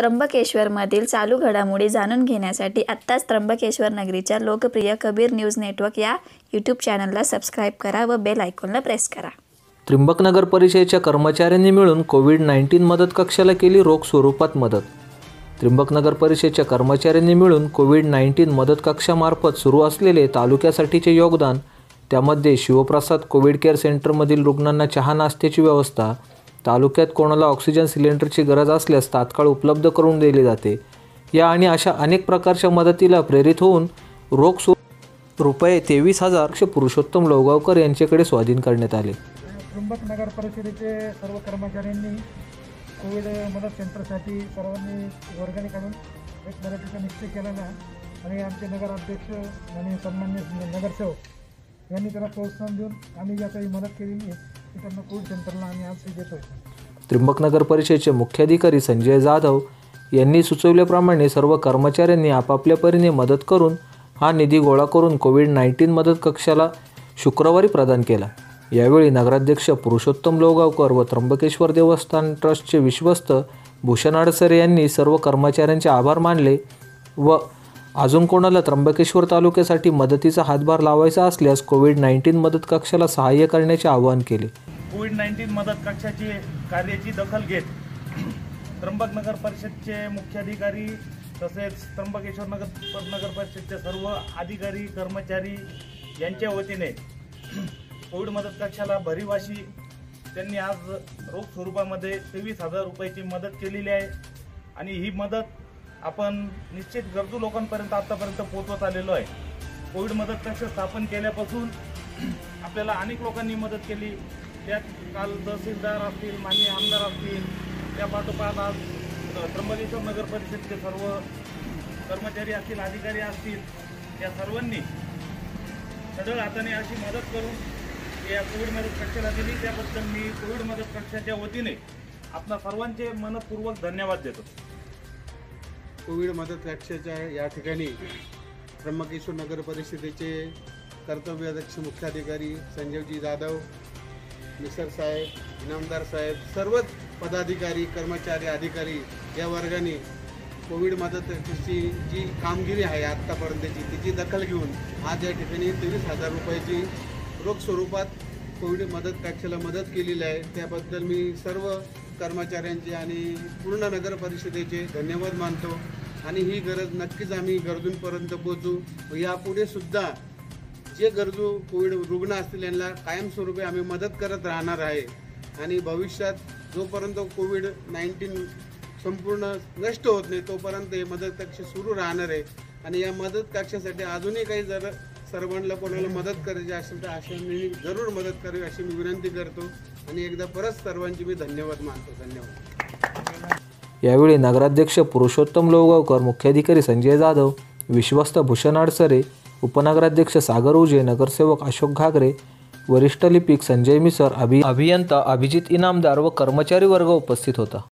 त्र्यंबकेश्वरमधील चालू घडामोडी जाणून घेण्यासाठी आत्ताच त्र्यंबकेश्वर नगरीच्या लोकप्रिय कबीर न्यूज नेटवर्क या यूट्यूब चॅनलला सबस्क्राईब करा व बेल आयकॉनला प्रेस करा. त्र्यंबकनगर परिषदेच्या कर्मचाऱ्यांनी मिळून कोविड नाईन्टीन मदत कक्षाला केली रोख स्वरूपात मदत. त्र्यंबकनगर परिषदेच्या कर्मचाऱ्यांनी मिळून कोविड नाईन्टीन मदत कक्षामार्फत सुरू असलेले तालुक्यासाठीचे योगदान त्यामध्ये शिवप्रसाद कोविड केअर सेंटरमधील रुग्णांना चहा नाश्त्याची व्यवस्था तालुक्यात कोणाला ऑक्सिजन सिलेंडरची गरज असल्यास तात्काळ उपलब्ध करून दिली जाते. या आणि अशा अनेक प्रकारच्या मदतीला प्रेरित होऊन रोख सु रुपये तेवीस हजार पुरुषोत्तम लोगावकर यांच्याकडे स्वाधीन करण्यात आले. त्र्यंबक नगर परिषदेचे सर्व कर्मचाऱ्यांनी कोविड मदत सेंटरसाठी सर्वांनी वर्गणी काढून एक मराठीचा निश्चय केलेला आहे. आणि आमचे नगराध्यक्ष आणि सन्मान्य नगरसेवक यांनी त्याला प्रोत्साहन देऊन आम्ही ज्या काही मदत केलेली आहे. त्यांना कोविड आम्ही आज त्र्यंबकनगर परिषदेचे मुख्याधिकारी संजय जाधव यांनी सुचवल्याप्रमाणे सर्व कर्मचाऱ्यांनी आपापल्या परीने मदत करून हा निधी गोळा करून कोविड नाईन्टीन मदत कक्षाला शुक्रवारी प्रदान केला. यावेळी नगराध्यक्ष पुरुषोत्तम लोगावकर व त्र्यंबकेश्वर देवस्थान ट्रस्टचे विश्वस्त भूषण अडसरे यांनी सर्व कर्मचाऱ्यांचे आभार मानले व अजून कोणाला त्र्यंबकेश्वर तालुक्यासाठी मदतीचा हातभार लावायचा असल्यास कोविड नाईन्टीन मदत कक्षाला सहाय्य करण्याचे आवाहन केले. कोविड नाईन्टीन मदत कक्षाची कार्याची दखल घेत त्र्यंबक नगर परिषदचे मुख्याधिकारी तसेच त्र्यंबकेश्वर नगर नगर परिषदचे सर्व अधिकारी कर्मचारी यांच्या वतीने कोविड मदत कक्षाला भरीवाशी त्यांनी आज रोख स्वरूपामध्ये तेवीस हजार रुपयाची मदत केलेली आहे. आणि ही मदत आपण निश्चित गरजू लोकांपर्यंत आतापर्यंत पोहोचवत आलेलो आहे. कोविड मदत कक्ष स्थापन केल्यापासून आपल्याला अनेक लोकांनी मदत केली. त्यात काल तहसीलदार असतील मान्य आमदार असतील त्या पाठोपाठ आज त्र्यंबकेश्वर नगर परिषदेचे सर्व कर्मचारी असतील अधिकारी असतील या सर्वांनी सदळ हाताने अशी मदत करून या कोविड मदत कक्षाला दिली. त्याबद्दल मी कोविड मदत कक्षाच्या वतीने आपणा सर्वांचे मनपूर्वक धन्यवाद देतो. कोविड मदत कक्षाच्या या ठिकाणी त्र्यंबकेश्वर नगर परिषदेचे कर्तव्याध्यक्ष मुख्याधिकारी संजीवजी जाधव मिसर साहेब इनामदार साहेब सर्वच पदाधिकारी कर्मचारी अधिकारी या वर्गाने कोविड मदतीची जी कामगिरी आहे आत्तापर्यंतची तिची दखल घेऊन आज या ठिकाणी तेवीस हजार रुपयाची रोख स्वरूपात कोविड मदत कक्षाला मदत केलेली आहे. त्याबद्दल मी सर्व कर्मचाऱ्यांचे आणि पूर्ण नगर परिषदेचे धन्यवाद मानतो. आणि ही गरज नक्कीच आम्ही गरजूंपर्यंत पोहोचू. यापुढे सुद्धा जे गरजू कोविड रुग्ण असतील यांना कायमस्वरूपी आम्ही मदत करत राहणार आहे. आणि भविष्यात जोपर्यंत कोविड नाईन्टीन संपूर्ण नष्ट होत नाही तोपर्यंत हे मदत कक्ष सुरू राहणार आहे. आणि या मदत कक्षासाठी अजूनही काही जर सर्वांना कोणाला मदत करायची असेल तर आशांनी जरूर मदत करावी अशी मी विनंती करतो. आणि एकदा परत सर्वांची मी धन्यवाद मानतो. धन्यवाद. यावेळी नगराध्यक्ष पुरुषोत्तम लोगावकर मुख्याधिकारी संजय जाधव विश्वस्त भूषण अडसरे उपनगराध्यक्ष सागर उजे नगरसेवक अशोक घागरे वरिष्ठ लिपिक संजय मिसर अभि अभियंता अभिजित इनामदार व कर्मचारी वर्ग उपस्थित होता.